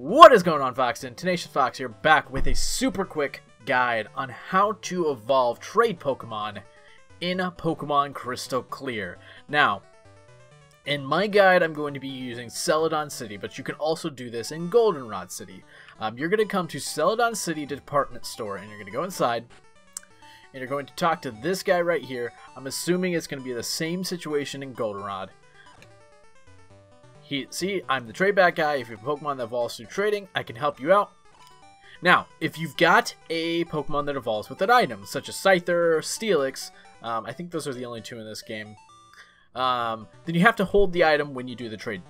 What is going on, Foxen? Tenacious Fox here, back with a super quick guide on how to evolve trade Pokemon in Pokemon Crystal Clear. Now, in my guide, I'm going to be using Celadon City, but you can also do this in Goldenrod City. Um, you're going to come to Celadon City Department Store, and you're going to go inside, and you're going to talk to this guy right here. I'm assuming it's going to be the same situation in Goldenrod. He, see, I'm the trade back guy. If you have a Pokemon that evolves through trading, I can help you out. Now, if you've got a Pokemon that evolves with an item, such as Scyther, or Steelix, um, I think those are the only two in this game, um, then you have to hold the item when you do the trade.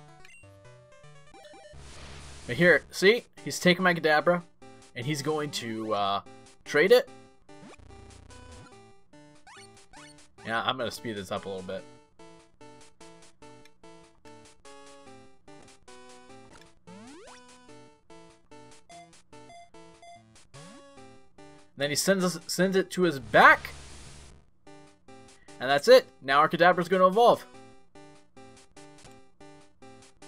But here, see? He's taking my Kadabra, and he's going to uh, trade it. Yeah, I'm going to speed this up a little bit. Then he sends us sends it to his back. And that's it. Now our Kadabra's going to evolve.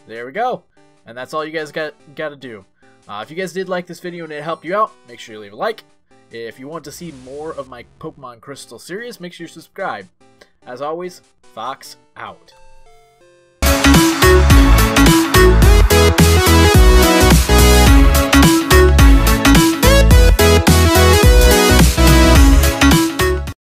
There we go. And that's all you guys got got to do. Uh, if you guys did like this video and it helped you out, make sure you leave a like. If you want to see more of my Pokemon Crystal series, make sure you subscribe. As always, Fox out.